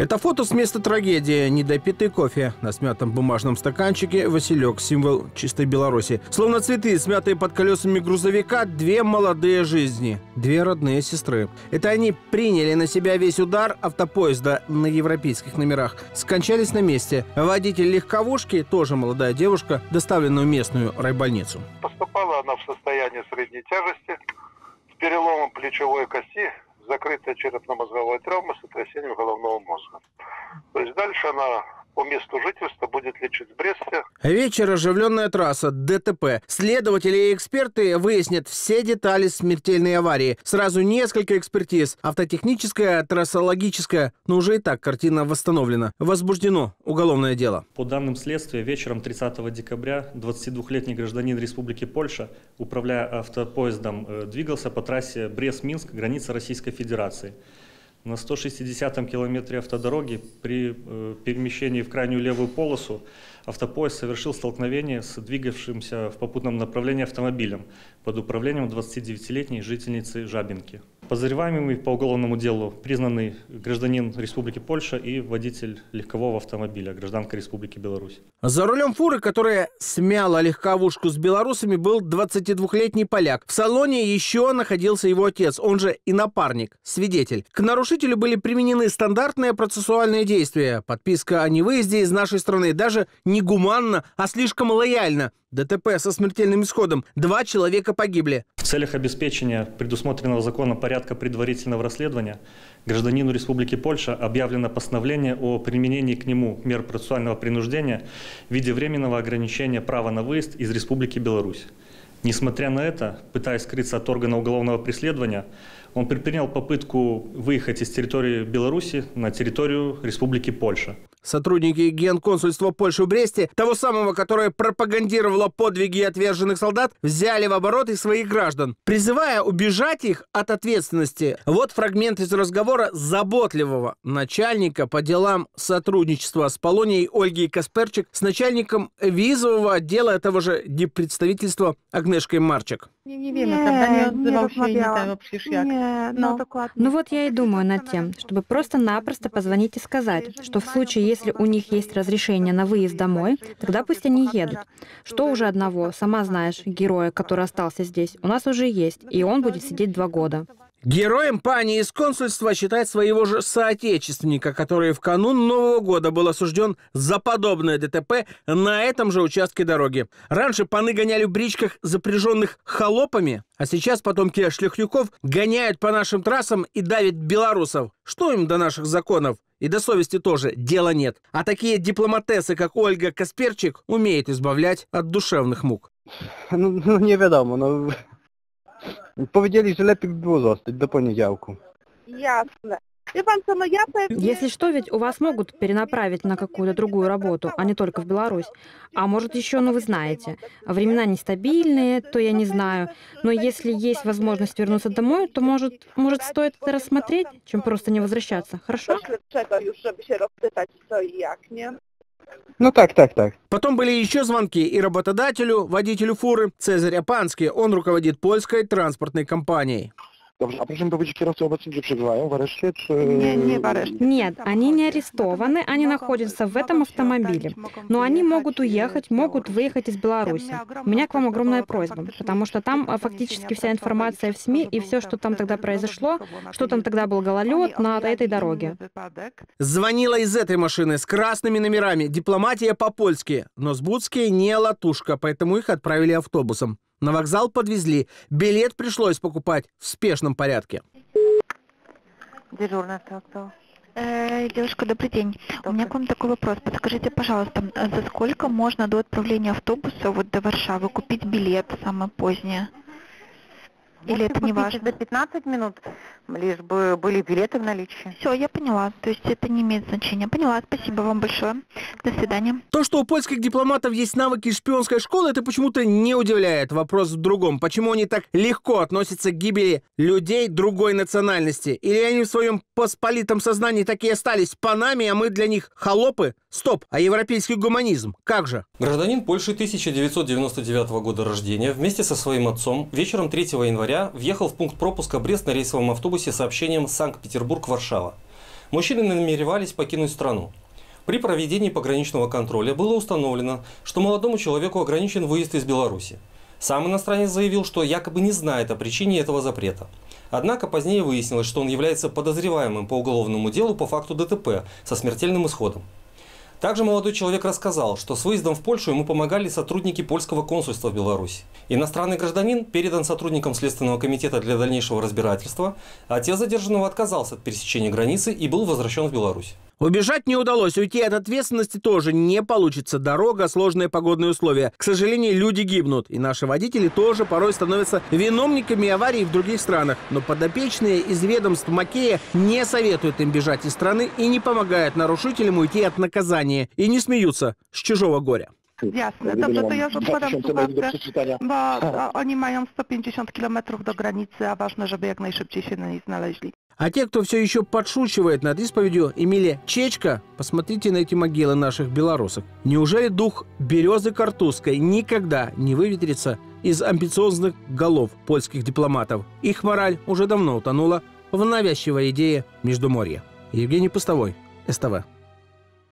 Это фото с места трагедии. Недопитый кофе. На смятом бумажном стаканчике Василек, символ чистой Беларуси. Словно цветы, смятые под колесами грузовика, две молодые жизни. Две родные сестры. Это они приняли на себя весь удар автопоезда на европейских номерах. Скончались на месте. Водитель легковушки, тоже молодая девушка, доставлена в местную райбольницу. Поступала она в состоянии средней тяжести с переломом плечевой кости, закрытая черепно-мозговой травма, сотрясением головного мозга. То есть дальше она по месту жительства будет лечить в Бресте. Вечер, оживленная трасса, ДТП. Следователи и эксперты выяснят все детали смертельной аварии. Сразу несколько экспертиз. Автотехническая, трассологическая. Но уже и так картина восстановлена. Возбуждено уголовное дело. По данным следствия, вечером 30 декабря 22-летний гражданин Республики Польша, управляя автопоездом, э, двигался по трассе Брест-Минск, граница Российской Федерации. На 160-м километре автодороги при э, перемещении в крайнюю левую полосу автопоезд совершил столкновение с двигавшимся в попутном направлении автомобилем под управлением 29-летней жительницы Жабинки. Подозреваемый по уголовному делу признанный гражданин Республики Польша и водитель легкового автомобиля, гражданка Республики Беларусь. За рулем фуры, которая смяла легковушку с белорусами, был 22-летний поляк. В салоне еще находился его отец, он же и напарник, свидетель. К нарушителю были применены стандартные процессуальные действия. Подписка о невыезде из нашей страны даже не гуманно, а слишком лояльно. ДТП со смертельным исходом. Два человека погибли. В целях обеспечения предусмотренного законом порядка предварительного расследования гражданину Республики Польша объявлено постановление о применении к нему мер процессуального принуждения в виде временного ограничения права на выезд из Республики Беларусь. Несмотря на это, пытаясь скрыться от органа уголовного преследования, он предпринял попытку выехать из территории Беларуси на территорию Республики Польша. Сотрудники генконсульства Польши в Бресте, того самого, которое пропагандировало подвиги отверженных солдат, взяли в оборот и своих граждан, призывая убежать их от ответственности. Вот фрагмент из разговора заботливого начальника по делам сотрудничества с Полонией Ольги Касперчик с начальником визового отдела этого же депредставительства Агнешкой Марчик. Nie, nie wiemy, prawda? Nie odzywał się i nie tego przecież jak. Nie, no, No. dokładnie. Ну вот я и думаю над тем, чтобы просто-напросто позвонить и сказать, что в случае, если у них есть разрешение на выезд домой, тогда пусть они едут. Что уже одного, сама знаешь, героя, который остался здесь, у нас уже есть, и он будет сидеть два года. Героем пани из консульства считает своего же соотечественника, который в канун Нового года был осужден за подобное ДТП на этом же участке дороги. Раньше паны гоняли в бричках, запряженных холопами, а сейчас потомки шлихлюков гоняют по нашим трассам и давят белорусов. Что им до наших законов? И до совести тоже дела нет. А такие дипломатесы, как Ольга Касперчик, умеют избавлять от душевных мук. No, no nie wiadomo, no. Powiedzieli, że lepiej by było zostać do poniedziałku. Jasne. Wie pan co, no ja pewnie... Если что, ведь у вас могут перенаправить на какую-то другую работу, а не только в Беларусь. А может еще, ну вы знаете, времена нестабильные, то я не знаю. Но если есть возможность вернуться домой, то может, может стоит это рассмотреть, чем просто не возвращаться. Хорошо? do śledczego już, żeby się rozpytać co i jak, nie? No tak, tak, tak. Потом были еще звонки и работодателю, водителю фуры. Цезарь Апанский, он руководит польской транспортной компанией. Dobrze, a proszę mi powiedzieć, kierowcy obecnie gdzie przebywają? W areszcie, czy... Nie, nie w areszcie. Нет, они не арестованы, они находятся в этом автомобиле. Но они могут уехать, могут выехать из Беларуси. У меня к вам огромная просьба, потому что там фактически вся информация в СМИ и все, что там тогда произошло, что там тогда был гололед на этой дороге. Звонила из этой машины с красными номерами. Дипломатия по-польски. Но сбудские не латушка, поэтому их отправили автобусом. На вокзал подвезли. Билет пришлось покупать в спешном порядке. Дежурный кто кто? Э, девушка, добрый день. У меня к вам такой вопрос. Подскажите, пожалуйста, за сколько можно до отправления автобуса вот до Варшавы купить билет самое позднее? Или это не важно? За 15 минут, лишь бы были билеты в наличии. Все, я поняла. То есть это не имеет значения. Поняла. Спасибо вам большое. До свидания. То, что у польских дипломатов есть навыки шпионской школы, это почему-то не удивляет. Вопрос в другом. Почему они так легко относятся к гибели людей другой национальности? Или они в своем посполитом сознании так и остались панами, а мы для них холопы? Стоп, а европейский гуманизм? Как же? Гражданин Польши 1999 года рождения вместе со своим отцом вечером 3 января въехал в пункт пропуска Брест на рейсовом автобусе с сообщением Санкт-Петербург-Варшава. мужчины намеревались покинуть страну. При проведении пограничного контроля было установлено, что молодому человеку ограничен выезд из Беларуси. Сам иностранец заявил, что якобы не знает о причине этого запрета. Однако позднее выяснилось, что он является подозреваемым по уголовному делу по факту ДТП со смертельным исходом. Также молодой человек рассказал, что с выездом в Польшу ему помогали сотрудники польского консульства в Беларуси. Иностранный гражданин передан сотрудникам Следственного комитета для дальнейшего разбирательства, а отец задержанного отказался от пересечения границы и был возвращен в Беларусь. Убежать не удалось, уйти от ответственности тоже не получится. Дорога, сложные погодные условия. К сожалению, люди гибнут. И наши водители тоже порой становятся виновниками аварий в других странах. Но подопечные из ведомств Макея не советуют им бежать из страны и не помогают нарушителям уйти от наказания. И не смеются с чужого горя. Jasne, dobrze, to ja już odkładam słuchawkę, bo oni mają 150 km do granicy, a ważne, żeby jak najszybciej się na niej znaleźli. А те, кто все еще подшучивает над исповедью Эмилия Чечка, посмотрите на эти могилы наших белорусок. Неужели дух березы Картузской никогда не выветрится из амбициозных голов польских дипломатов? Их мораль уже давно утонула в навязчивой идее Междуморья. Евгений Пустовой, СТВ.